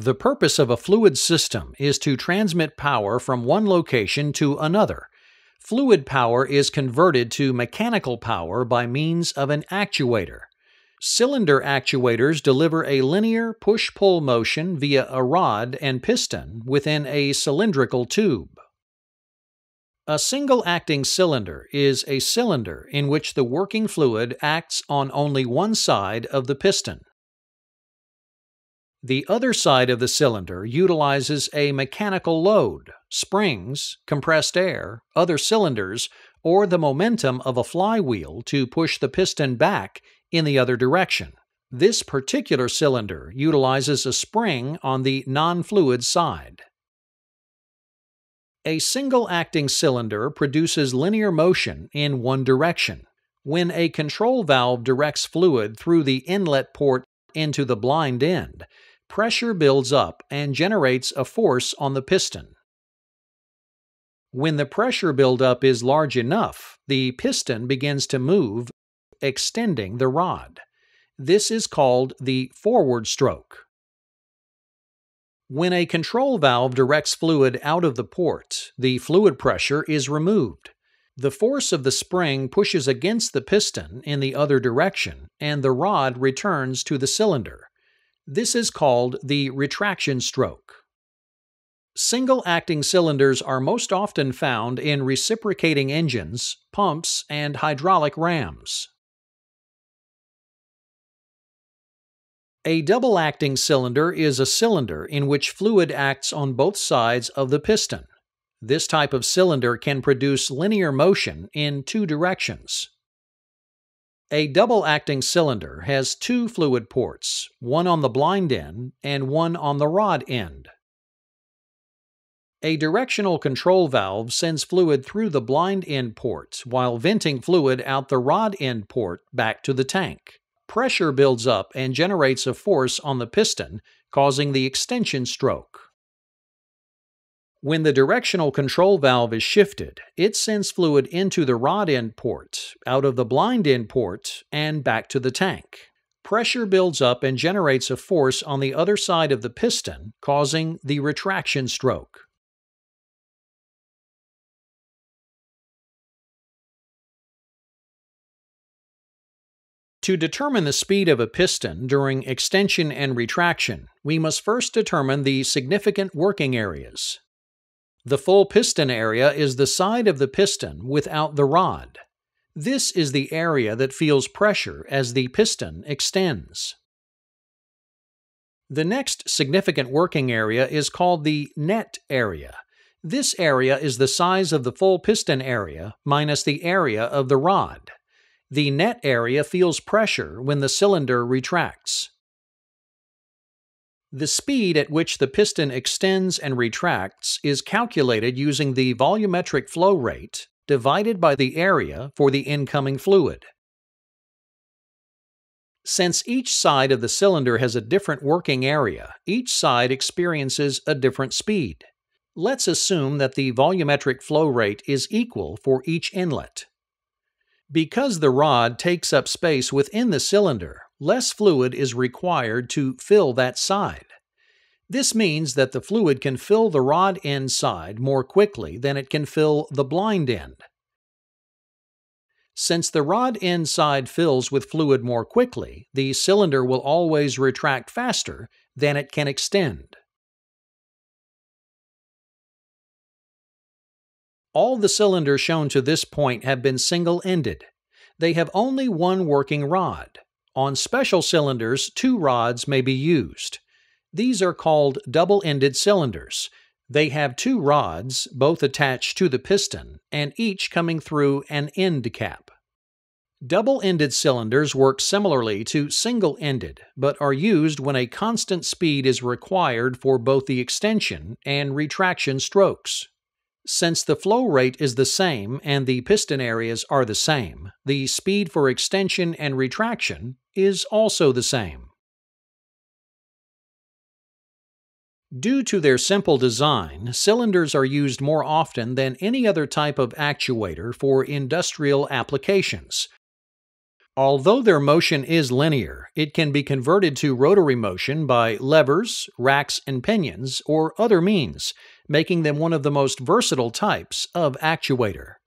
The purpose of a fluid system is to transmit power from one location to another. Fluid power is converted to mechanical power by means of an actuator. Cylinder actuators deliver a linear push pull motion via a rod and piston within a cylindrical tube. A single acting cylinder is a cylinder in which the working fluid acts on only one side of the piston. The other side of the cylinder utilizes a mechanical load, springs, compressed air, other cylinders, or the momentum of a flywheel to push the piston back in the other direction. This particular cylinder utilizes a spring on the non fluid side. A single acting cylinder produces linear motion in one direction. When a control valve directs fluid through the inlet port into the blind end, pressure builds up and generates a force on the piston. When the pressure buildup is large enough, the piston begins to move, extending the rod. This is called the forward stroke. When a control valve directs fluid out of the port, the fluid pressure is removed. The force of the spring pushes against the piston in the other direction, and the rod returns to the cylinder. This is called the retraction stroke. Single acting cylinders are most often found in reciprocating engines, pumps, and hydraulic rams. A double acting cylinder is a cylinder in which fluid acts on both sides of the piston. This type of cylinder can produce linear motion in two directions. A double acting cylinder has two fluid ports, one on the blind end and one on the rod end. A directional control valve sends fluid through the blind end port while venting fluid out the rod end port back to the tank. Pressure builds up and generates a force on the piston, causing the extension stroke. When the directional control valve is shifted, it sends fluid into the rod end port, out of the blind end port, and back to the tank. Pressure builds up and generates a force on the other side of the piston, causing the retraction stroke. To determine the speed of a piston during extension and retraction, we must first determine the significant working areas. The full piston area is the side of the piston without the rod. This is the area that feels pressure as the piston extends. The next significant working area is called the net area. This area is the size of the full piston area minus the area of the rod. The net area feels pressure when the cylinder retracts. The speed at which the piston extends and retracts is calculated using the volumetric flow rate divided by the area for the incoming fluid. Since each side of the cylinder has a different working area, each side experiences a different speed. Let's assume that the volumetric flow rate is equal for each inlet. Because the rod takes up space within the cylinder, less fluid is required to fill that side. This means that the fluid can fill the rod end side more quickly than it can fill the blind end. Since the rod end side fills with fluid more quickly, the cylinder will always retract faster than it can extend. All the cylinders shown to this point have been single-ended. They have only one working rod. On special cylinders, two rods may be used. These are called double-ended cylinders. They have two rods, both attached to the piston, and each coming through an end cap. Double-ended cylinders work similarly to single-ended, but are used when a constant speed is required for both the extension and retraction strokes. Since the flow rate is the same and the piston areas are the same, the speed for extension and retraction is also the same. Due to their simple design, cylinders are used more often than any other type of actuator for industrial applications. Although their motion is linear, it can be converted to rotary motion by levers, racks, and pinions, or other means, making them one of the most versatile types of actuator.